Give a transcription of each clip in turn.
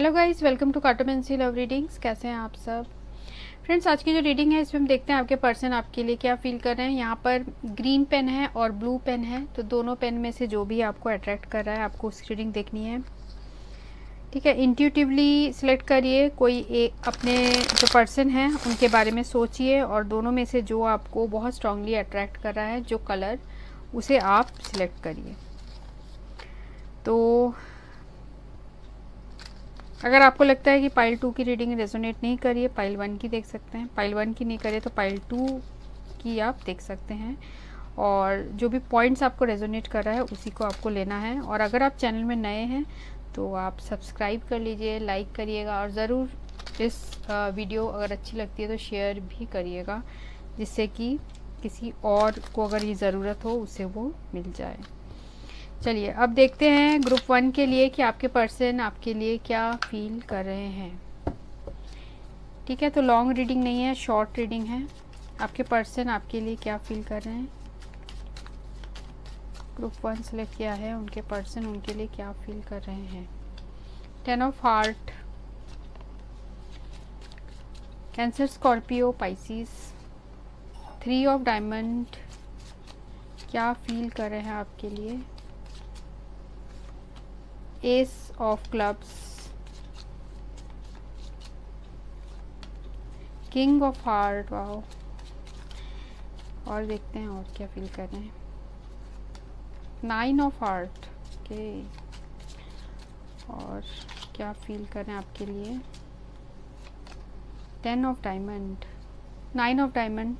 Hello guys welcome to cartomancy love readings कैसे हैं आप सब? फ्रेंड्स आज की जो रीडिंग है, इसमें हम देखते हैं आपके पर्सन आपके लिए क्या फील कर रहे हैं। यहाँ पर ग्रीन पेन है और ब्लू पेन है। तो दोनों पेन में से जो भी आपको अट्रैक्ट कर रहा है, आपको उसकी रीडिंग देखनी है। ठीक है इंट्यूटिवली सिलेक्ट करिए। कोई एक अपने जो पर्सन है, उनके बारे में सोचिए और दोनों में से जो आपको बहुत स्ट्रांगली अट्रैक्ट कर रहा है, जो कलर उसे आप सिलेक्ट करिए। तो अगर आपको लगता है कि पाइल टू की रीडिंग रेजोनेट नहीं करिए पाइल वन की देख सकते हैं। पाइल वन की नहीं करिए तो पाइल टू की आप देख सकते हैं। और जो भी पॉइंट्स आपको रेजोनेट कर रहा है, उसी को आपको लेना है। और अगर आप चैनल में नए हैं तो आप सब्सक्राइब कर लीजिए लाइक करिएगा और ज़रूर इस वीडियो अगर अच्छी लगती है तो शेयर भी करिएगा, जिससे कि किसी और को अगर ये ज़रूरत हो, उसे वो मिल जाए। चलिए, अब देखते हैं ग्रुप वन के लिए कि आपके पर्सन आपके लिए क्या फील कर रहे हैं। ठीक है तो लॉन्ग रीडिंग नहीं है शॉर्ट रीडिंग है। आपके पर्सन आपके लिए क्या फील कर रहे हैं? ग्रुप वन सेलेक्ट किया है, उनके पर्सन उनके लिए क्या फील कर रहे हैं? Ten of heart Cancer Scorpio Pisces three of diamond क्या फील कर रहे हैं आपके लिए? Ace of clubs king of heart wow और देखते हैं और क्या फील कर नाइन ऑफ़ हार्ट ओके और क्या फील कर आपके लिए? Ten of diamond nine of diamond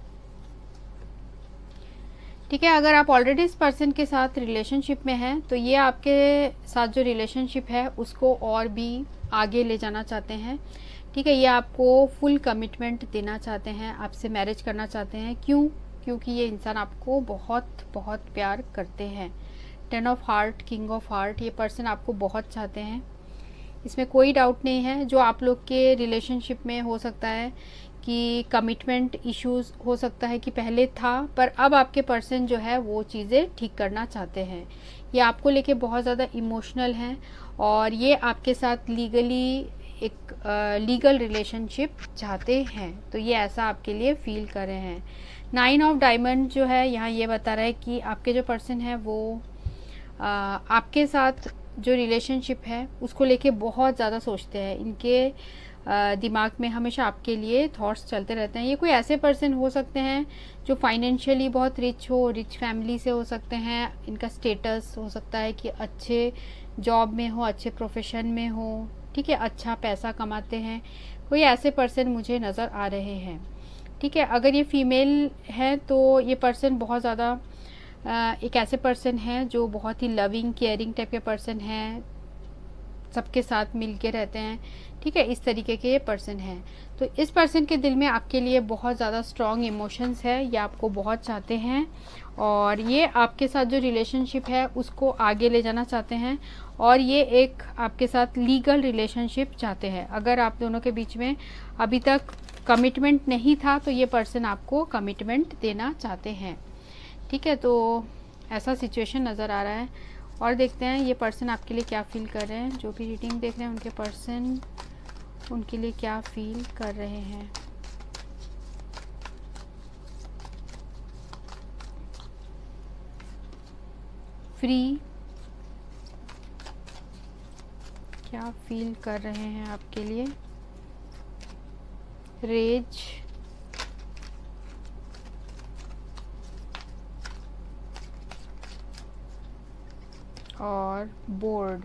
ठीक है, अगर आप ऑलरेडी इस पर्सन के साथ रिलेशनशिप में हैं तो ये आपके साथ जो रिलेशनशिप है, उसको और भी आगे ले जाना चाहते हैं। ठीक है, ये आपको फुल कमिटमेंट देना चाहते हैं, आपसे मैरिज करना चाहते हैं। क्यों? क्योंकि ये इंसान आपको बहुत बहुत प्यार करते हैं। Ten of heart king of heart ये पर्सन आपको बहुत चाहते हैं। इसमें कोई डाउट नहीं है, जो आप लोग के रिलेशनशिप में हो सकता है। कि कमिटमेंट इश्यूज़ हो सकता है कि पहले था पर अब आपके पर्सन जो है वो चीज़ें ठीक करना चाहते हैं। ये आपको लेके बहुत ज़्यादा इमोशनल हैं और ये आपके साथ लीगली एक लीगल रिलेशनशिप चाहते हैं। तो ये ऐसा आपके लिए फील कर रहे हैं। नाइन ऑफ़ डायमंड जो है यहाँ ये बता रहा है कि आपके जो पर्सन है वो आ, आपके साथ जो रिलेशनशिप है उसको लेके बहुत ज़्यादा सोचते हैं। इनके दिमाग में हमेशा आपके लिए थॉट्स चलते रहते हैं। ये कोई ऐसे पर्सन हो सकते हैं जो फाइनेंशियली बहुत रिच हो रिच फैमिली से हो सकते हैं। इनका स्टेटस हो सकता है कि अच्छे जॉब में हो, अच्छे प्रोफेशन में हो, ठीक है अच्छा पैसा कमाते हैं। कोई ऐसे पर्सन मुझे नज़र आ रहे हैं, ठीक है। अगर ये फीमेल है तो ये पर्सन बहुत ज़्यादा एक ऐसे पर्सन है जो बहुत ही लविंग केयरिंग टाइप के पर्सन हैं। सबके साथ मिल के रहते हैं। ठीक है, इस तरीके के ये पर्सन हैं। तो इस पर्सन के दिल में आपके लिए बहुत ज़्यादा स्ट्रॉन्ग इमोशंस है, ये आपको बहुत चाहते हैं और ये आपके साथ जो रिलेशनशिप है, उसको आगे ले जाना चाहते हैं और ये एक आपके साथ लीगल रिलेशनशिप चाहते हैं। अगर आप दोनों के बीच में अभी तक कमिटमेंट नहीं था तो ये पर्सन आपको कमिटमेंट देना चाहते हैं। ठीक है तो ऐसा सिचुएशन नज़र आ रहा है। और देखते हैं ये पर्सन आपके लिए क्या फील कर रहे हैं। जो भी रीडिंग देख रहे हैं, उनके पर्सन उनके लिए क्या फील कर रहे हैं। फ्री क्या फील कर रहे हैं आपके लिए। रेज और बोर्ड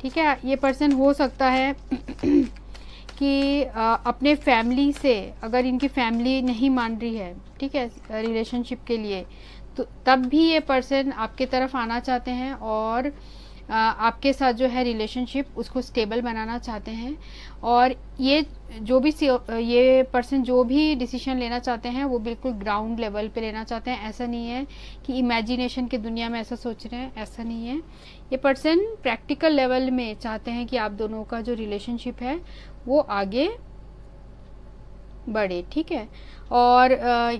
ठीक है, ये पर्सन हो सकता है कि अपने फैमिली से अगर इनकी फैमिली नहीं मान रही है, ठीक है रिलेशनशिप के लिए तो तब भी ये पर्सन आपके तरफ़ आना चाहते हैं और आपके साथ जो है रिलेशनशिप उसको स्टेबल बनाना चाहते हैं। और ये जो भी ये पर्सन जो भी डिसीज़न लेना चाहते हैं, वो बिल्कुल ग्राउंड लेवल पे लेना चाहते हैं। ऐसा नहीं है कि इमेजिनेशन की दुनिया में ऐसा सोच रहे हैं, ऐसा नहीं है। ये पर्सन प्रैक्टिकल लेवल में चाहते हैं कि आप दोनों का जो रिलेशनशिप है, वो आगे बढ़े, ठीक है? और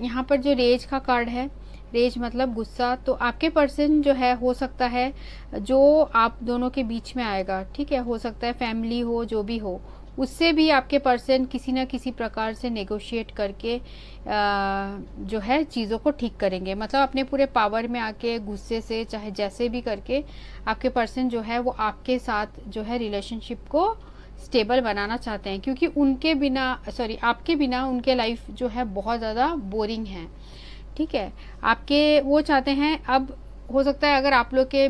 यहाँ पर जो रेज का कार्ड है रेज मतलब गुस्सा तो आपके पर्सन जो है हो सकता है जो आप दोनों के बीच में आएगा ठीक है? हो सकता है फैमिली हो जो भी हो। उससे भी आपके पर्सन किसी ना किसी प्रकार से नेगोशिएट करके आ, जो है चीज़ों को ठीक करेंगे। मतलब अपने पूरे पावर में आके गुस्से से चाहे जैसे भी करके आपके पर्सन जो है वो आपके साथ जो है रिलेशनशिप को स्टेबल बनाना चाहते हैं। क्योंकि उनके बिना सॉरी आपके बिना उनके लाइफ जो है बहुत ज़्यादा बोरिंग है। ठीक है? आपके वो चाहते हैं, अब हो सकता है अगर आप लोग के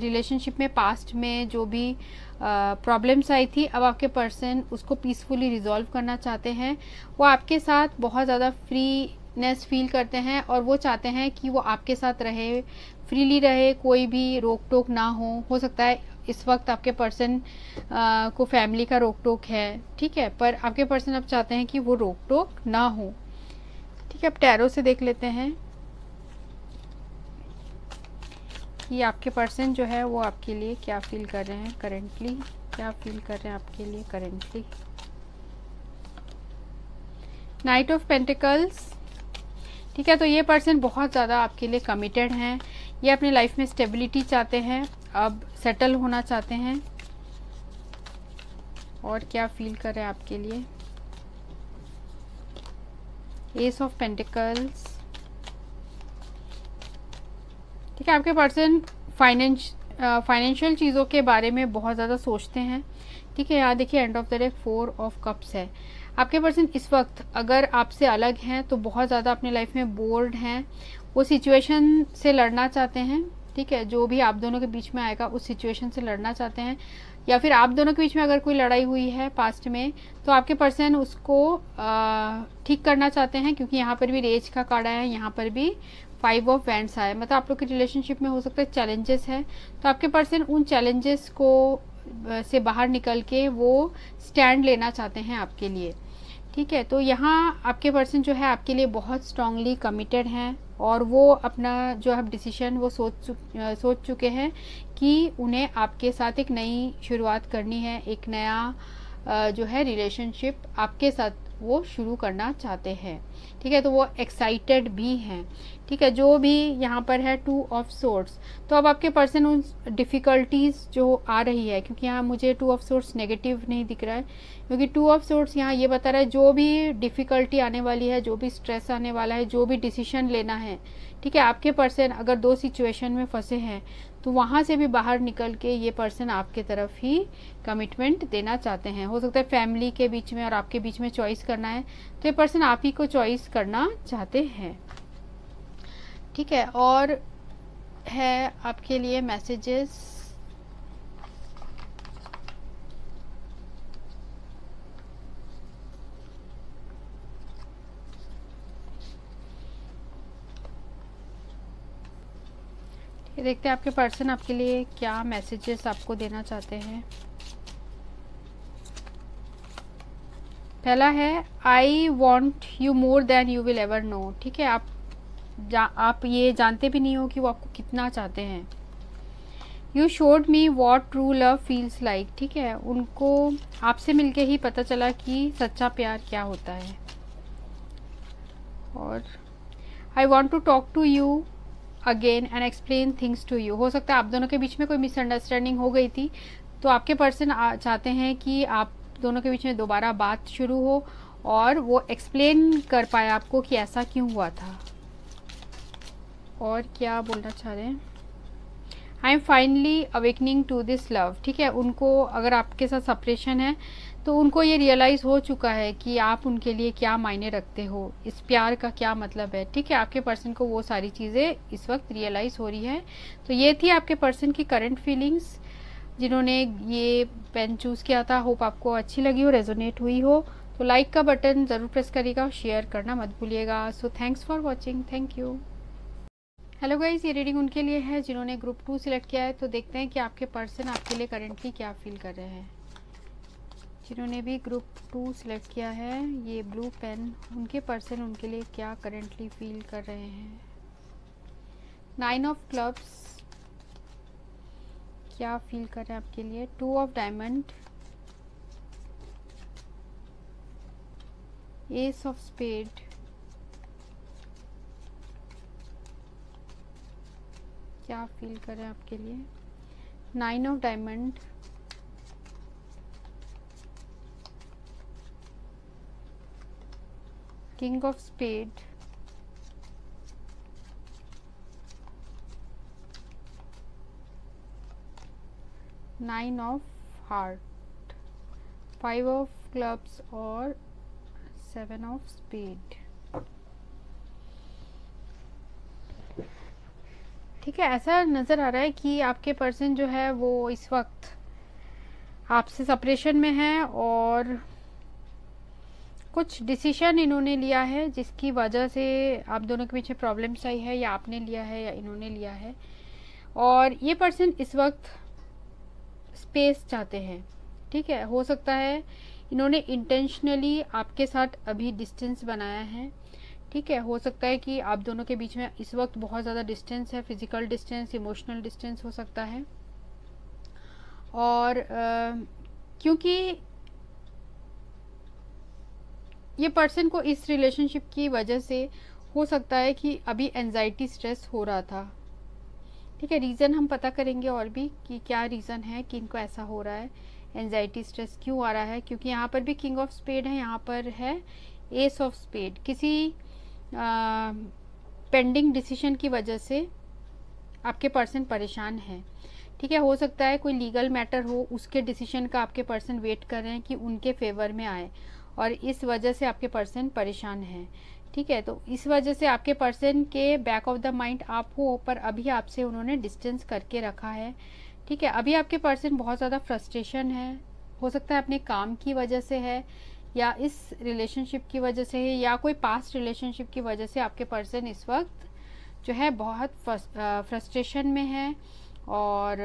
रिलेशनशिप में पास्ट में जो भी प्रॉब्लम्स आई थी, अब आपके पर्सन उसको पीसफुली रिजॉल्व करना चाहते हैं। वो आपके साथ बहुत ज़्यादा फ्रीनेस फील करते हैं और वो चाहते हैं कि वो आपके साथ रहे फ्रीली रहे, कोई भी रोक टोक ना हो। हो सकता है इस वक्त आपके पर्सन को फैमिली का रोक टोक है, ठीक है? पर आपके पर्सन अब चाहते हैं कि वो रोक टोक ना हो। ठीक है, अब टैरो से देख लेते हैं। कि आपके पर्सन जो है, वो आपके लिए क्या फील कर रहे हैं करेंटली क्या फील कर रहे हैं आपके लिए करेंटली नाइट ऑफ़ पेंटिकल्स ठीक है तो ये पर्सन बहुत ज़्यादा आपके लिए कमिटेड हैं। ये अपने लाइफ में स्टेबिलिटी चाहते हैं, अब सेटल होना चाहते हैं। और क्या फील कर रहे हैं आपके लिए? एस ऑफ़ पेंटिकल्स ठीक है, आपके पर्सन फाइनेंश फाइनेंशियल चीज़ों के बारे में बहुत ज़्यादा सोचते हैं। ठीक है यहाँ देखिए end of the day four of cups है। आपके पर्सन इस वक्त अगर आपसे अलग हैं तो बहुत ज़्यादा अपने लाइफ में बोर्ड हैं। वो सिचुएशन से लड़ना चाहते हैं। ठीक है, जो भी आप दोनों के बीच में आएगा, उस सिचुएशन से लड़ना चाहते हैं। या फिर आप दोनों के बीच में अगर कोई लड़ाई हुई है पास्ट में तो आपके पर्सन उसको ठीक करना चाहते हैं क्योंकि यहाँ पर भी रेज का कार्ड आया है, यहाँ पर भी फाइव ऑफ़ वैंड्स आया मतलब आप लोग के रिलेशनशिप में हो सकता है चैलेंजेस है। तो आपके पर्सन उन चैलेंजेस को से बाहर निकल के वो स्टैंड लेना चाहते हैं आपके लिए। ठीक है तो यहाँ आपके पर्सन जो है आपके लिए बहुत स्ट्रांगली कमिटेड हैं। और वो अपना जो है डिसीशन वो सोच चुक सोच चुके हैं कि उन्हें आपके साथ एक नई शुरुआत करनी है, एक नया जो है रिलेशनशिप आपके साथ वो शुरू करना चाहते हैं। ठीक है तो वो एक्साइटेड भी हैं। ठीक है, जो भी यहाँ पर है टू ऑफ़ सोर्ट्स तो अब आपके पर्सन उन डिफ़िकल्टीज़ जो आ रही है, क्योंकि यहाँ मुझे टू ऑफ़ सोर्ट्स नेगेटिव नहीं दिख रहा है, क्योंकि टू ऑफ़ सोर्ट्स यहाँ ये बता रहा है, जो भी डिफ़िकल्टी आने वाली है, जो भी स्ट्रेस आने वाला है, जो भी डिसीशन लेना है, ठीक है, आपके पर्सन अगर दो सिचुएशन में फंसे हैं तो वहाँ से भी बाहर निकल के ये पर्सन आपके तरफ़ ही कमिटमेंट देना चाहते हैं। हो सकता है फैमिली के बीच में और आपके बीच में चॉइस करना है तो ये पर्सन आप ही को चॉइस करना चाहते हैं। ठीक है, और है आपके लिए मैसेजेस देखते हैं आपके पर्सन आपके लिए क्या मैसेजेस आपको देना चाहते हैं। पहला है I want you more than you will ever know ठीक है, आप आप ये जानते भी नहीं हो कि वो आपको कितना चाहते हैं। You showed me what true love feels like ठीक है? उनको आपसे मिलके ही पता चला कि सच्चा प्यार क्या होता है। और I want to talk to you again and explain things to you हो सकता है आप दोनों के बीच में कोई मिसअंडरस्टैंडिंग हो गई थी तो आपके पर्सन चाहते हैं कि आप दोनों के बीच में दोबारा बात शुरू हो और वो एक्सप्लेन कर पाए आपको कि ऐसा क्यों हुआ था। और क्या बोलना चाह रहे हैं? I am finally awakening to this love ठीक है, उनको अगर आपके साथ सपरेशन है तो उनको ये रियलाइज़ हो चुका है कि आप उनके लिए क्या मायने रखते हो। इस प्यार का क्या मतलब है? ठीक है, आपके पर्सन को वो सारी चीज़ें इस वक्त रियलाइज़ हो रही है। तो ये थी आपके पर्सन की करंट फीलिंग्स जिन्होंने ये पेन चूज़ किया था। होप आपको अच्छी लगी हो रेजोनेट हुई हो। तो लाइक का बटन ज़रूर प्रेस करिएगा और शेयर करना मत भूलिएगा। So thanks for watching thank you hello guys ये रीडिंग उनके लिए है, जिन्होंने ग्रुप टू सिलेक्ट किया है तो देखते हैं कि आपके पर्सन आपके लिए करेंटली क्या फील कर रहे हैं। जिन्होंने भी ग्रुप टू सिलेक्ट किया है, ये ब्लू पेन उनके पर्सन उनके लिए क्या करेंटली फील कर रहे हैं। नाइन ऑफ़ क्लब्स क्या फील कर रहे हैं आपके लिए? Two of diamond ace of spade क्या फील करें आपके लिए? Nine of diamond king of spade nine of heart five of clubs और सेवन ऑफ़ स्पीड ठीक है, ऐसा नज़र आ रहा है कि आपके पर्सन जो है वो इस वक्त आपसे सपरेशन में है और कुछ डिसीशन इन्होंने लिया है जिसकी वजह से आप दोनों के पीछे प्रॉब्लम्स आई है, या आपने लिया है या इन्होंने लिया है। और ये पर्सन इस वक्त स्पेस चाहते हैं, ठीक है? हो सकता है इन्होंने इंटेंशनली आपके साथ अभी डिस्टेंस बनाया है। ठीक है, हो सकता है कि आप दोनों के बीच में इस वक्त बहुत ज़्यादा डिस्टेंस है फ़िज़िकल डिस्टेंस इमोशनल डिस्टेंस हो सकता है। और क्योंकि ये पर्सन को इस रिलेशनशिप की वजह से हो सकता है कि अभी एनजाइटी स्ट्रेस हो रहा था। ठीक है रीज़न हम पता करेंगे और भी कि क्या रीज़न है कि इनको ऐसा हो रहा है। एनजाइटी स्ट्रेस क्यों आ रहा है? क्योंकि यहाँ पर भी किंग ऑफ़ स्पेड है, यहाँ पर है एस ऑफ़ स्पेड किसी पेंडिंग डिसीज़न की वजह से आपके पर्सन परेशान हैं। ठीक है, हो सकता है कोई लीगल मैटर हो, उसके डिसीज़न का आपके पर्सन वेट कर रहे हैं कि उनके फेवर में आए और इस वजह से आपके पर्सन परेशान हैं। ठीक है तो इस वजह से आपके पर्सन के बैक ऑफ़ द माइंड आप हो, पर अभी आपसे उन्होंने डिस्टेंस करके रखा है। ठीक है, अभी आपके पर्सन बहुत ज़्यादा फ्रस्ट्रेशन है, हो सकता है अपने काम की वजह से है या इस रिलेशनशिप की वजह से या कोई पास्ट रिलेशनशिप की वजह से आपके पर्सन इस वक्त जो है बहुत फ्रस्ट्रेशन में है और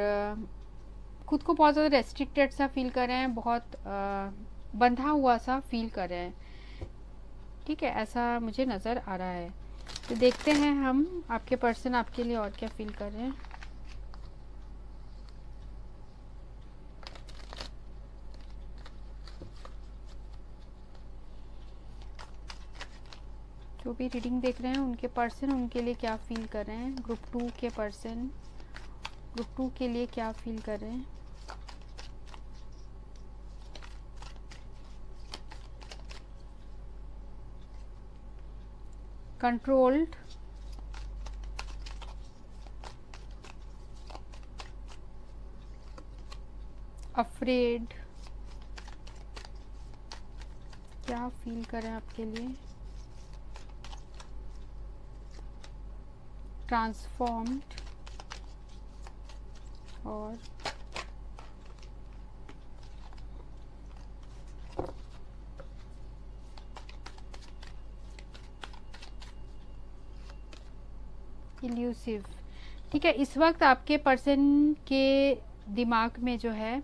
खुद को बहुत ज़्यादा रेस्ट्रिक्टेड सा फील कर रहे हैं, बहुत बंधा हुआ सा फील कर रहे हैं। ठीक है, ऐसा मुझे नज़र आ रहा है। तो देखते हैं हम आपके पर्सन आपके लिए और क्या फील कर रहे हैं। जो भी रीडिंग देख रहे हैं, उनके पर्सन उनके लिए क्या फील कर रहे हैं? ग्रुप टू के पर्सन ग्रुप टू के लिए क्या फील कर रहे हैं? Controlled. अफ्रेड क्या फील करें आपके लिए? ट्रांसफॉर्म्ड और इल्यूसिव ठीक है, इस वक्त आपके पर्सन के दिमाग में जो है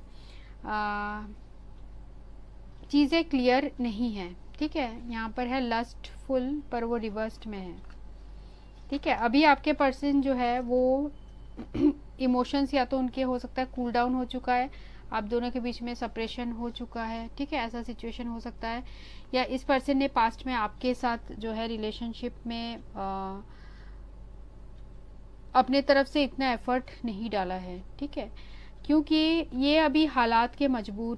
चीज़ें क्लियर नहीं है। ठीक है, यहाँ पर है लस्ट फुल पर वो रिवर्स्ड में है। ठीक है अभी आपके पर्सन जो है वो इमोशंस या तो उनके हो सकता है कूल डाउन हो चुका है आप दोनों के बीच में सप्रेशन हो चुका है ठीक है ऐसा सिचुएशन हो सकता है। या इस पर्सन ने पास्ट में आपके साथ जो है रिलेशनशिप में आ, अपने तरफ़ से इतना एफर्ट नहीं डाला है ठीक है। क्योंकि ये अभी हालात के मजबूर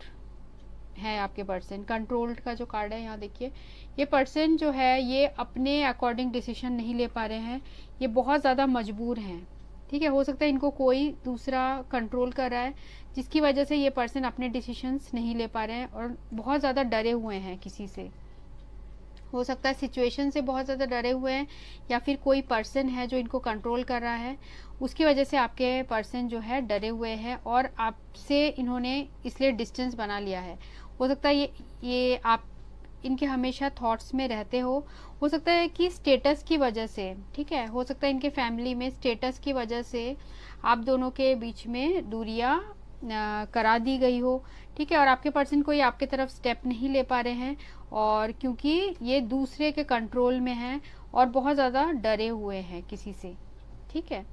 है आपके पर्सन कंट्रोल्ड का जो कार्ड है, यहाँ देखिए। ये पर्सन जो है, ये अपने अकॉर्डिंग डिसीज़न नहीं ले पा रहे हैं। ये बहुत ज़्यादा मजबूर हैं। ठीक है? हो सकता है इनको कोई दूसरा कंट्रोल कर रहा है, जिसकी वजह से ये पर्सन अपने डिसीशंस नहीं ले पा रहे हैं और बहुत ज़्यादा डरे हुए हैं किसी से। हो सकता है सिचुएशन से बहुत ज़्यादा डरे हुए हैं, या फिर कोई पर्सन है जो इनको कंट्रोल कर रहा है। उसकी वजह से आपके पर्सन जो है डरे हुए हैं और आपसे इन्होंने इसलिए डिस्टेंस बना लिया है। हो सकता है ये ये आप इनके हमेशा थॉट्स में रहते हो। हो सकता है कि स्टेटस की वजह से, ठीक है? हो सकता है इनके फैमिली में स्टेटस की वजह से आप दोनों के बीच में दूरियाँ करा दी गई हो, ठीक है? और आपके पर्सन कोई आपके तरफ़ स्टेप नहीं ले पा रहे हैं और क्योंकि ये दूसरे के कंट्रोल में हैं और बहुत ज़्यादा डरे हुए हैं किसी से, ठीक है?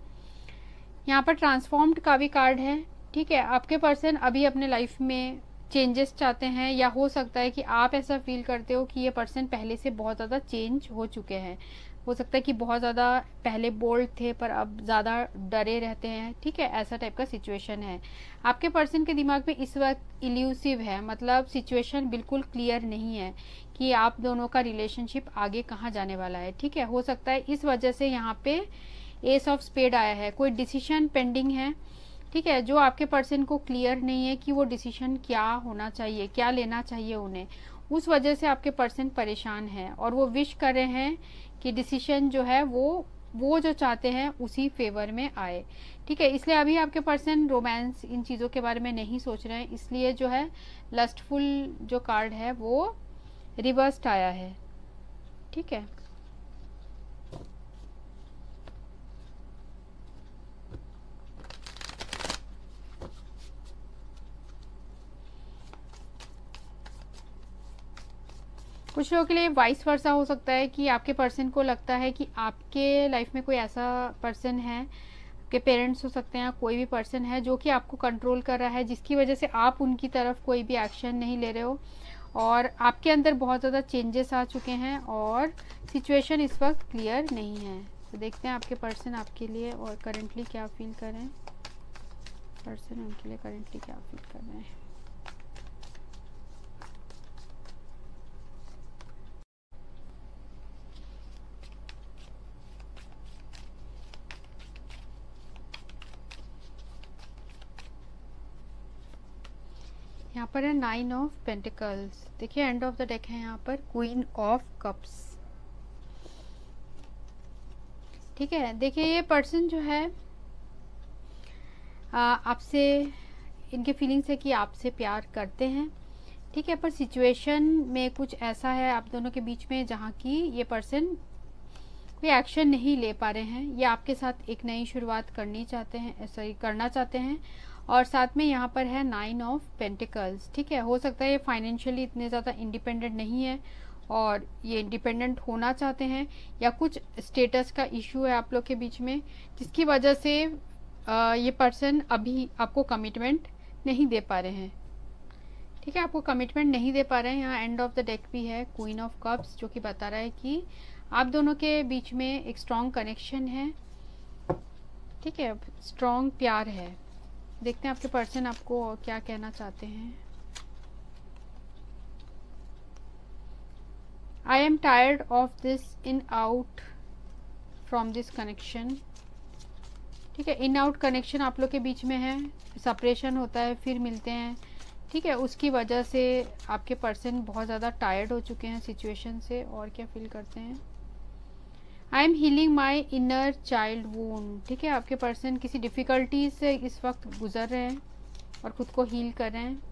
यहाँ पर ट्रांसफॉर्म्ड का भी कार्ड है, ठीक है? आपके पर्सन अभी अपने लाइफ में चेंजेस चाहते हैं या हो सकता है कि आप ऐसा फील करते हो कि ये पर्सन पहले से बहुत ज़्यादा चेंज हो चुके हैं। हो सकता है कि बहुत ज़्यादा पहले बोल्ड थे, पर अब ज़्यादा डरे रहते हैं। ठीक है, ऐसा टाइप का सिचुएशन है। आपके पर्सन के दिमाग में इस वक्त इल्यूसिव है मतलब सिचुएशन बिल्कुल क्लियर नहीं है कि आप दोनों का रिलेशनशिप आगे कहाँ जाने वाला है। ठीक है, हो सकता है इस वजह से यहाँ पे एस ऑफ़ स्पेड आया है। कोई डिसीशन पेंडिंग है? ठीक है, जो आपके पर्सन को क्लियर नहीं है कि वो डिसीशन क्या होना चाहिए, क्या लेना चाहिए उन्हें, उस वजह से आपके पर्सन परेशान है और वो विश कर रहे हैं कि डिसीशन जो है वो वो जो चाहते हैं उसी फेवर में आए। ठीक है, इसलिए अभी आपके पर्सन रोमांस इन चीज़ों के बारे में नहीं सोच रहे हैं, इसलिए जो है लस्टफुल जो कार्ड है वो रिवर्स्ड आया है। ठीक है। कुछ लोगों के लिए वाइस वर्षा हो सकता है कि आपके पर्सन को लगता है कि आपके लाइफ में कोई ऐसा पर्सन है के पेरेंट्स हो सकते हैं कोई भी पर्सन है जो कि आपको कंट्रोल कर रहा है, जिसकी वजह से आप उनकी तरफ़ कोई भी एक्शन नहीं ले रहे हो। और आपके अंदर बहुत ज़्यादा चेंजेस आ चुके हैं और सिचुएशन इस वक्त क्लियर नहीं है। तो देखते हैं आपके पर्सन आपके लिए और करेंटली क्या फील कर पर्सन उनके लिए करेंटली क्या फील कर रहे हैं यहाँ पर है नाइन ऑफ़ पेंटिकल्स देखिए एंड ऑफ़ द डेक है यहाँ पर क्वीन ऑफ़ कप्स ठीक है, देखिए, ये पर्सन जो है आपसे, इनके फीलिंग्स है कि आपसे प्यार करते हैं। ठीक है, पर सिचुएशन में कुछ ऐसा है आप दोनों के बीच में जहाँ की ये पर्सन कोई एक्शन नहीं ले पा रहे हैं। ये आपके साथ एक नई शुरुआत करनी चाहते हैं सॉरी करना चाहते हैं। और साथ में यहाँ पर है नाइन ऑफ़ पेंटिकल्स ठीक है? हो सकता है ये फाइनेंशियली इतने ज़्यादा इंडिपेंडेंट नहीं है और ये इंडिपेंडेंट होना चाहते हैं या कुछ स्टेटस का इशू है आप लोग के बीच में, जिसकी वजह से ये पर्सन अभी आपको कमिटमेंट नहीं दे पा रहे हैं। ठीक है? आपको कमिटमेंट नहीं दे पा रहे हैं। यहाँ एंड ऑफ़ द डेक भी है क्वीन ऑफ़ कप्स जो कि बता रहा है कि आप दोनों के बीच में एक स्ट्रॉन्ग कनेक्शन है। ठीक है? स्ट्रॉन्ग प्यार है। देखते हैं आपके पर्सन आपको क्या कहना चाहते हैं। I am tired of this in out from this connection ठीक है इन आउट कनेक्शन आप लोग के बीच में है सपरेशन होता है, फिर मिलते हैं। ठीक है, उसकी वजह से आपके पर्सन बहुत ज़्यादा टायर्ड हो चुके हैं सिचुएशन से और क्या फील करते हैं। I am healing my inner child wound ठीक है? आपके पर्सन किसी डिफ़िकल्टी से इस वक्त गुजर रहे हैं और ख़ुद को हील कर रहे हैं।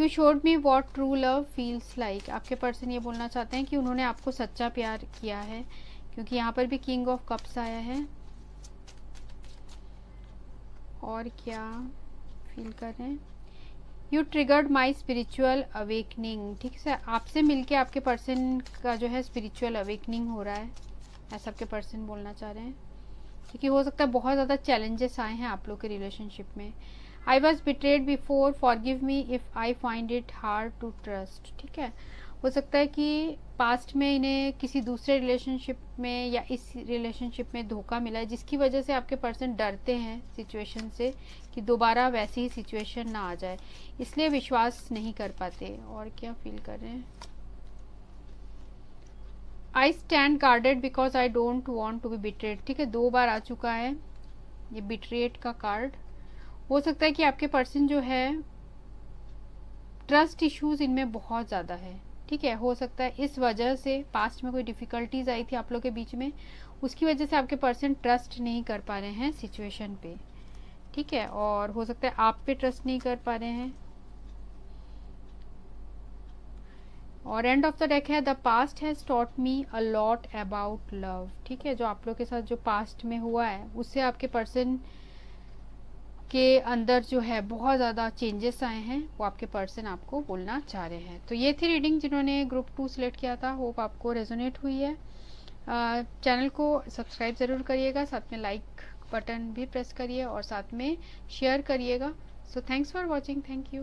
You showed me what true love feels like आपके पर्सन ये बोलना चाहते हैं कि उन्होंने आपको सच्चा प्यार किया है, क्योंकि यहाँ पर भी किंग ऑफ़ कप्स आया है। और क्या फील कर रहे हैं? You triggered my spiritual awakening ठीक है सर आपसे मिलके आपके पर्सन का जो है स्पिरिचुअल अवेकनिंग हो रहा है। ऐसा आपके पर्सन बोलना चाह रहे हैं। क्योंकि हो सकता है बहुत ज़्यादा चैलेंजेस आए हैं आप लोग के रिलेशनशिप में। I was betrayed before forgive me if I find it hard to trust ठीक है? हो सकता है कि पास्ट में इन्हें किसी दूसरे रिलेशनशिप में या इस रिलेशनशिप में धोखा मिला है, जिसकी वजह से आपके पर्सन डरते हैं सिचुएशन से कि दोबारा वैसी ही सिचुएशन ना आ जाए। इसलिए विश्वास नहीं कर पाते। और क्या फील कर रहे हैं? I stand guarded because I don't want to be betrayed ठीक है? दो बार आ चुका है ये बिट्रेड का कार्ड हो सकता है कि आपके पर्सन जो है ट्रस्ट इश्यूज़ इनमें बहुत ज़्यादा है। ठीक है, हो सकता है इस वजह से पास्ट में कोई डिफ़िकल्टीज आई थी आप लोग के बीच में, उसकी वजह से आपके पर्सन ट्रस्ट नहीं कर पा रहे हैं सिचुएशन पे। ठीक है, और हो सकता है आप पे ट्रस्ट नहीं कर पा रहे हैं। और एंड ऑफ़ द डेक है the past has taught me a lot about love ठीक है, जो आप लोग के साथ जो पास्ट में हुआ है, उससे आपके पर्सन के अंदर जो है बहुत ज़्यादा चेंजेस आए हैं। वो आपके पर्सन आपको बोलना चाह रहे हैं। तो ये थी रीडिंग जिन्होंने ग्रुप टू सेलेक्ट किया था। होप आपको रेजोनेट हुई है। चैनल को सब्सक्राइब ज़रूर करिएगा। साथ में लाइक बटन भी प्रेस करिए और साथ में शेयर करिएगा। So thanks for watching thank you